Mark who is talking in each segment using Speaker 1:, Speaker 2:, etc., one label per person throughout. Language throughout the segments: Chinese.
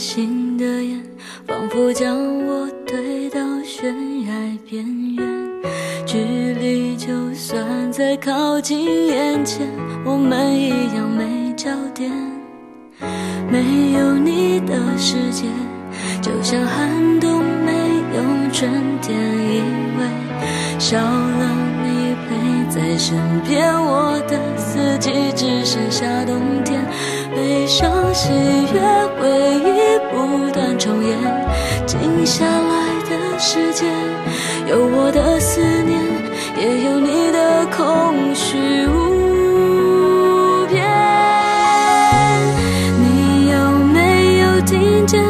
Speaker 1: 新的眼仿佛将我推到悬崖边缘距离就算再靠近眼前我们一样没焦点。没有你的世界就像寒冬没有春天因为少了在身边，我的四季只剩下冬天。悲伤、喜悦、回忆不断重演，静下来的时间，有我的思念，也有你的空虚无边。你有没有听见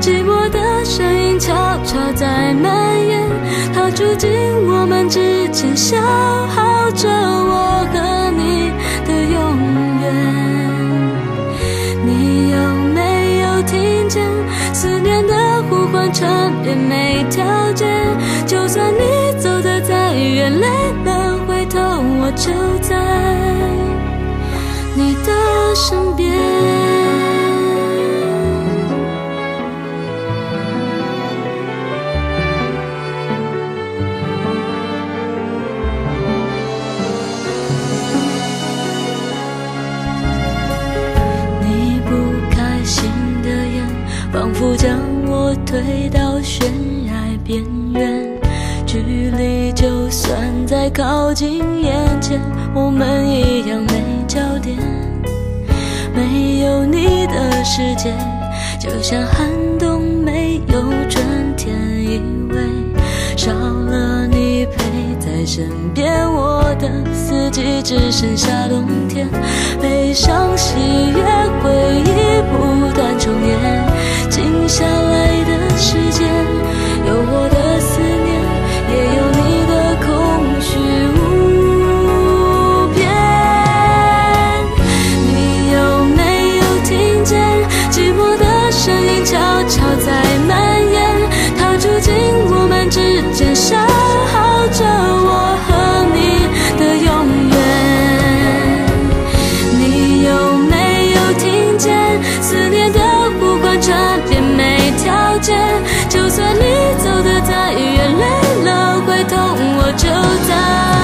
Speaker 1: 寂寞的声音悄悄在蔓延？它住进我们之间，消耗着我和你的永远。你有没有听见思念的呼唤，缠绵每条街？就算你走的再远，累了回头，我就在你的身边。我推到悬崖边缘。距离就算再靠近眼前，我们一样没焦点。没有你的世界，就像寒冬没有春天，因为少了你陪在身边，我的四季只剩下冬天。悲伤、喜悦、回忆不断重演，静下来，就算你走得太远累了回头我就在。